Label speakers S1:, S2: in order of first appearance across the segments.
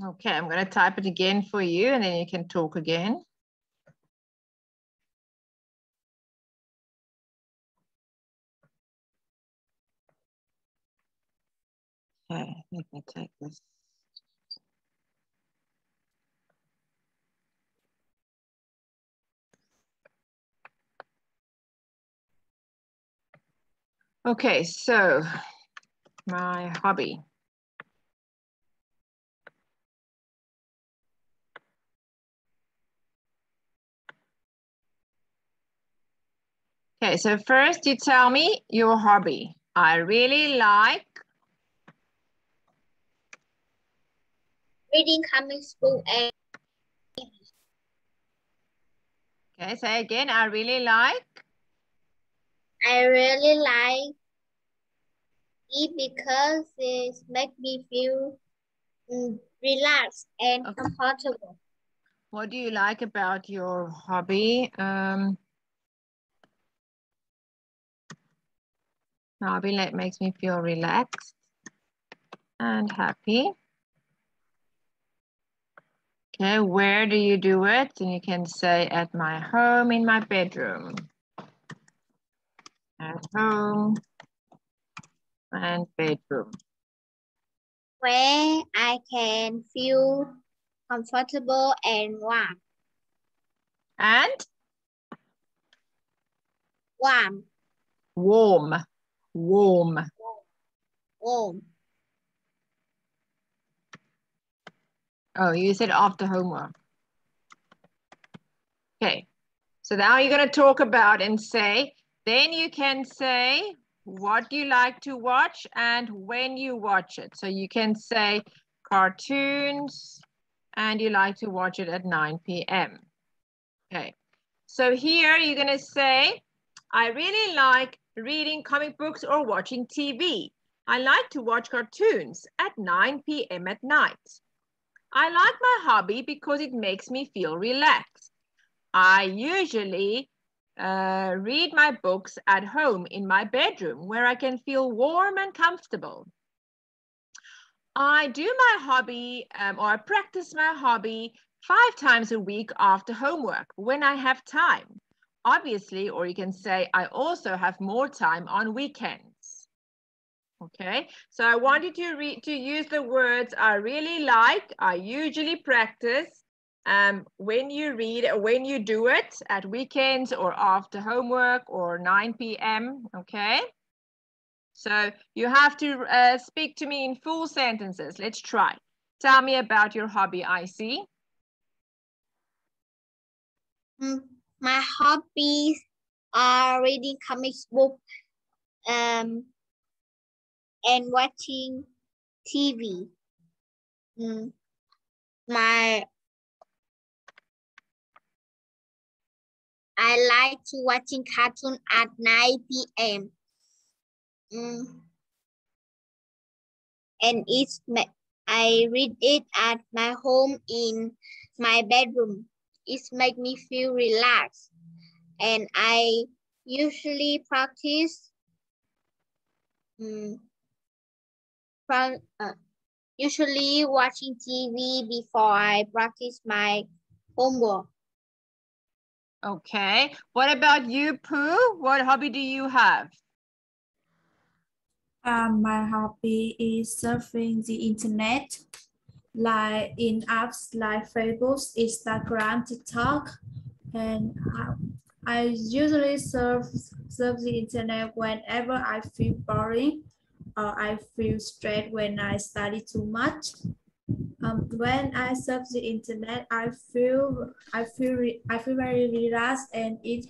S1: Okay, I'm going to type it again for you and then you can talk again. Okay, let me take this. Okay, so my hobby. Okay, so first you tell me your hobby. I really like
S2: reading comics book and
S1: Okay, say again. I really like.
S2: I really like it because it makes me feel mm, relaxed and
S1: Okay.
S2: comfortable.
S1: What do you like about your hobby? Um, hobby that makes me feel relaxed and happy. Okay, where do you do it? And you can say at my home, in my bedroom. At home and bedroom.
S2: Where I can feel comfortable and warm.
S1: And
S2: Warm.
S1: warm, warm.
S2: Warm.
S1: Oh, you said after homework. Okay, so now you're going to talk about and say, then you can say what you like to watch and when you watch it. So you can say cartoons and you like to watch it at 9 p.m. Okay, so here you're going to say, I really like reading comic books or watching TV. I like to watch cartoons at 9 p.m. at night. I like my hobby because it makes me feel relaxed. I usually uh, read my books at home in my bedroom where I can feel warm and comfortable. I do my hobby um, or I practice my hobby five times a week after homework when I have time. Obviously, or you can say, I also have more time on weekends. Okay, so I wanted to read to use the words I really like, I usually practice, um, when you read, when you do it at weekends or after homework or 9 p.m. Okay, so you have to uh, speak to me in full sentences. Let's try. Tell me about your hobby, Icy.
S2: Mm, My hobbies are reading comics book um, and watching TV. Mm, My I like to watching cartoon at 9 p.m. Mm. And it's I read it at my home in my bedroom. It make me feel relaxed. And I usually practice pra- uh, usually watching TV before I practice my homework.
S1: Okay, what about you, Pooh? What hobby do you have?
S3: Um, my hobby is surfing the internet, like in apps like Facebook, Instagram, TikTok, and I, I usually surf surf the internet whenever I feel boring or I feel stressed when I study too much. Um, when I surf the internet, I feel I feel re- I feel very relaxed and it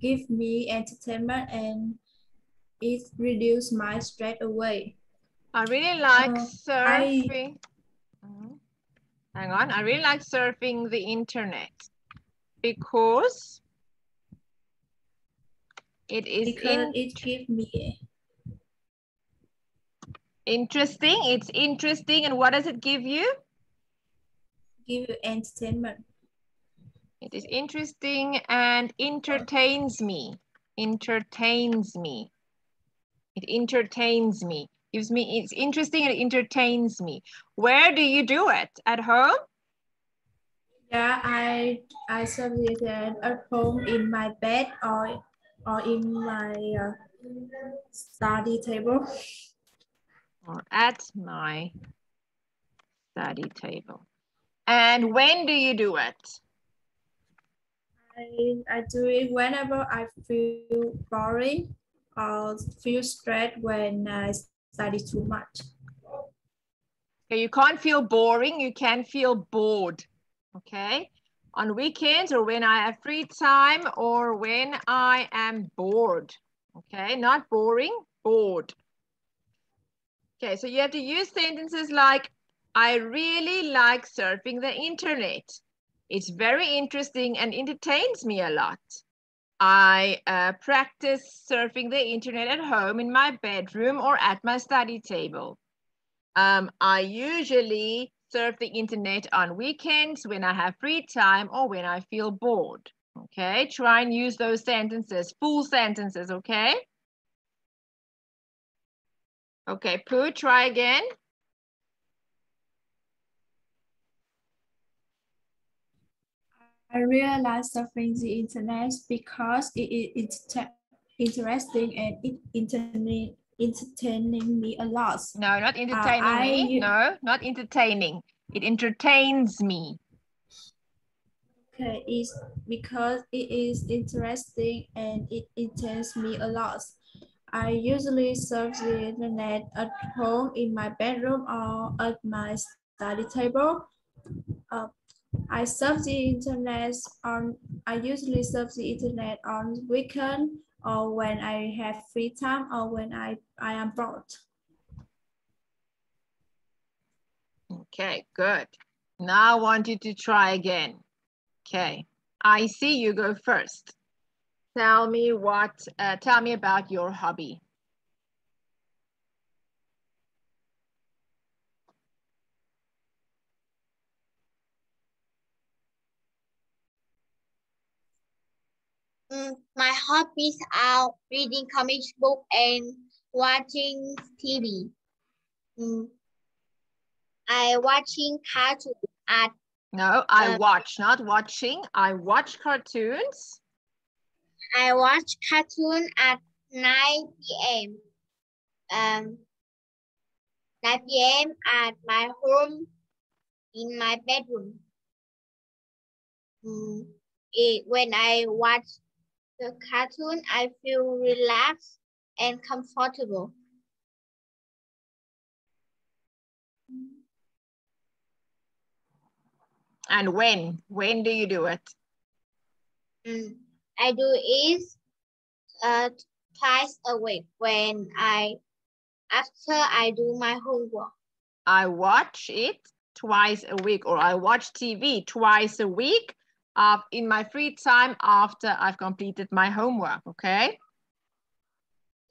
S3: gives me entertainment and it reduces my stress away.
S1: I really like surfing. Mhm. Hang on, I really like surfing the internet because it is
S3: because
S1: in-
S3: it gives me
S1: interesting. It's interesting. And what does it give you?
S3: give you entertainment.
S1: It is interesting and entertains me. Entertains me. It entertains me. Gives me, it's interesting and it entertains me. Where do you do it? At home?
S3: Yeah, I I the internet at home in my bed or or in my uh, study table.
S1: Or at my study table. And when do you do it?
S3: I, I do it whenever I feel boring or feel stressed when I study too much.
S1: Okay, you can't feel boring, you can feel bored, okay? On weekends or when I have free time or when I am bored, okay? Not boring, bored. Okay, so you have to use sentences like, I really like surfing the internet. It's very interesting and entertains me a lot. I uh, practice surfing the internet at home in my bedroom or at my study table. Um, I usually surf the internet on weekends when I have free time or when I feel bored. Okay, try and use those sentences, full sentences, okay? Okay, Pooh, try again.
S3: I realized surfing the internet because it is interesting and it internet entertaining me a lot.
S1: No, not entertaining uh, me. No, not entertaining. It entertains me.
S3: Okay, it's because it is interesting and it entertains me a lot. I usually surf the internet at home in my bedroom or at my study table. Uh, I surf the internet on, I usually surf the internet on weekend or when I have free time or when I, I am bored.
S1: Okay, good. Now I want you to try again. Okay, Icy you go first. Tell me what, uh, tell me about your hobby.
S2: My hobbies are reading comic book and watching TV. Mm, I watching cartoons at.
S1: No, I uh, watch, not watching. I watch cartoons.
S2: I watch cartoon at 9 p.m. Um, 9 p.m. at my home in my bedroom. Mm, it, when I watch the cartoon, I feel relaxed and comfortable.
S1: And when? When do you do it?
S2: Mm, I do it uh, twice a week when I, after I do my homework.
S1: I watch it twice a week or I watch TV twice a week uh, in my free time after I've completed my homework, okay?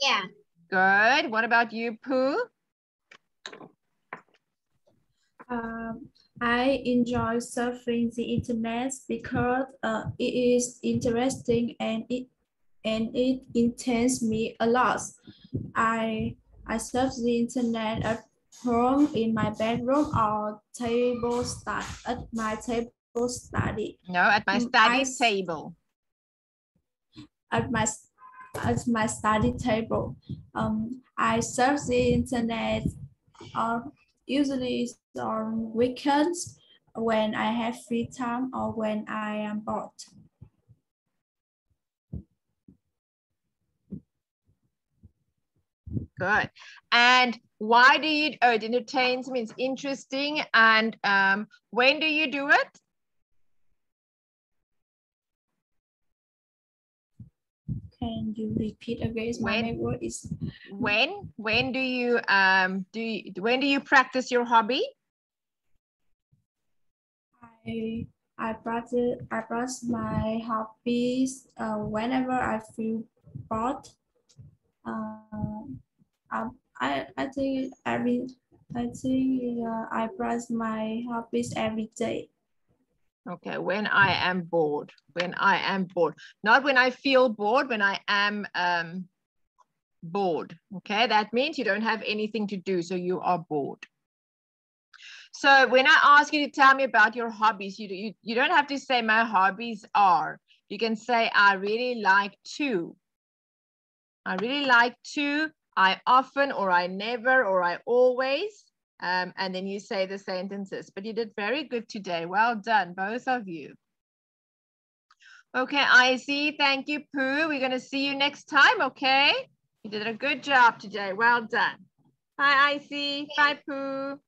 S2: Yeah.
S1: Good. What about you, Pooh?
S3: Um, I enjoy surfing the internet because uh, it is interesting and it and it intends me a lot. I I surf the internet at home in my bedroom or table start at my table study.
S1: No, at my mm, study I, table.
S3: At my at my study table. Um, I surf the internet uh, usually on weekends when I have free time or when I am bored.
S1: Good. And why do you, oh, it entertains me, it's interesting. And um, when do you do it?
S3: Can you repeat again? My word is.
S1: When when do you um do you, when do you practice your hobby?
S3: I I practice I practice my hobbies uh, whenever I feel bored. Uh, I I I think every I think uh, I practice my hobbies every day.
S1: Okay, when I am bored, when I am bored, not when I feel bored, when I am, um, bored. Okay, that means you don't have anything to do, so you are bored. So when I ask you to tell me about your hobbies, you, you, you don't have to say my hobbies are. You can say I really like to. I really like to. I often or I never or I always. Um, and then you say the sentences. But you did very good today. Well done, both of you. Okay, Icy. Thank you, Pooh. We're going to see you next time, okay? You did a good job today. Well done. Bye, Icy. Bye, Pooh.